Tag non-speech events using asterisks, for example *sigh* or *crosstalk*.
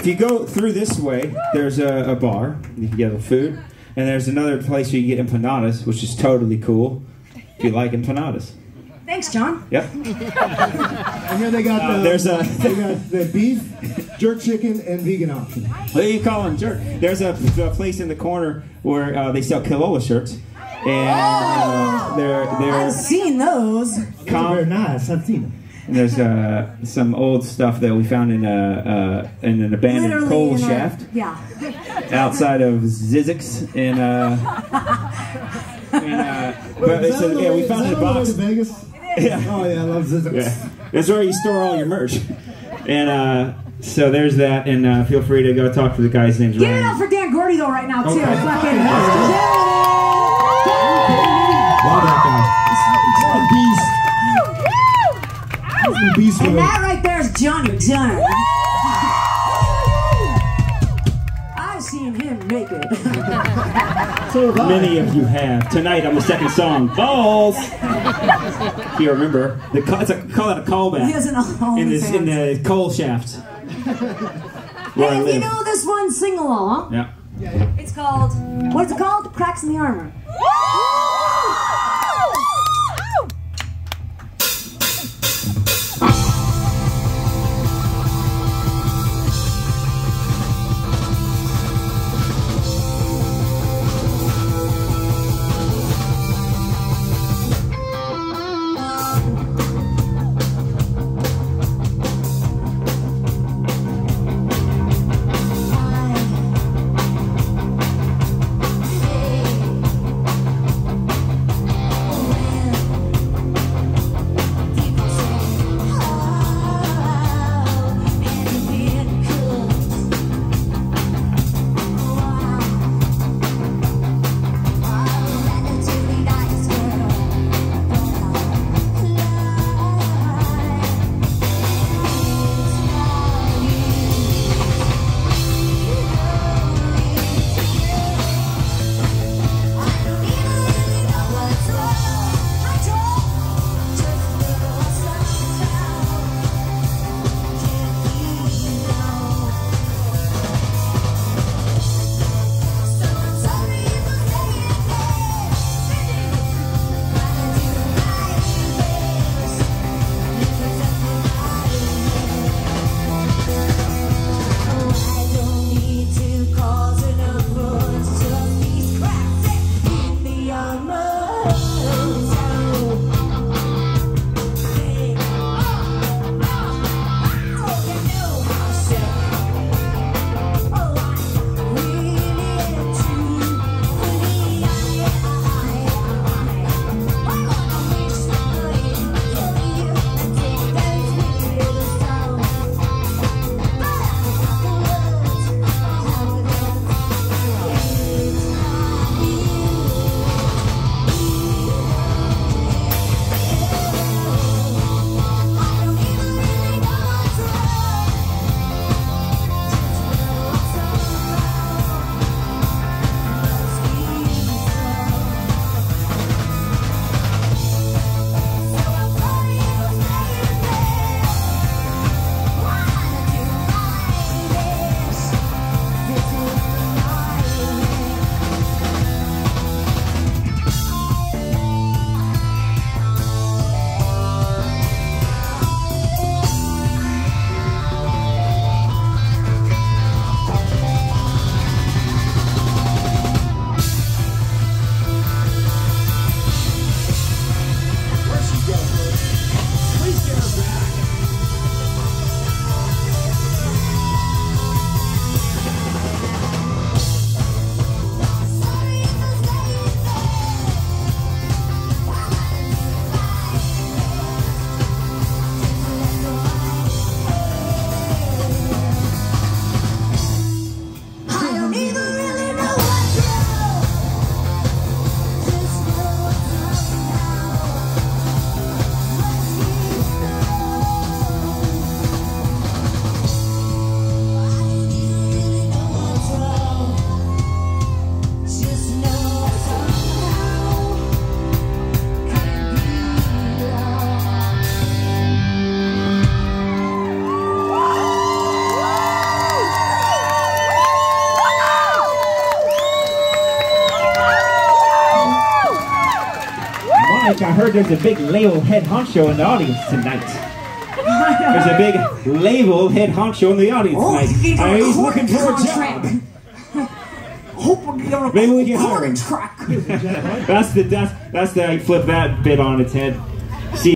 if you go through this way, there's a, a bar. You can get food. And there's another place where you can get empanadas, which is totally cool if you like empanadas. Thanks, John. Yep. And here they got Uh, the, there's a- they got the beef, jerk chicken, and vegan option. What do you call them, jerk? There's a, a place in the corner where uh, they sell Killola shirts. And uh, they're, I've they're seen those. com- Very nice. I've seen them. And there's uh, some old stuff that we found in a uh, in an abandoned Literally coal in a- shaft yeah. outside of Zzyzx in uh, *laughs* in, uh but Is it's a, yeah, way- we is found that it in a on the way box. to Vegas? Yeah. Oh yeah, I love Zzyzx. Yeah, it's where you store all your merch. And uh, so there's that, and uh, feel free to go talk to the guy's name's Give it Ryan. up for Dan Gordy though right now too. Okay. Fucking guy. He's beast. He's And that right there is Johnny Dunn. I've seen him naked. *laughs* So. Many of you have. Tonight on the second song, Balls. *laughs* if you remember, the call, it's a, call it a callback. He doesn't know in this in the coal shaft where I Hey, if you know this one, sing along. yeah. It's called, what's it called? Cracks in the Armor. I heard there's a big label head honcho in the audience tonight. There's a big label head honcho in the audience Oh, tonight. you Uh, he's looking for a job. *laughs* Hope we get a Maybe we can hire him. That's the that's that's the I flip that bit on its head.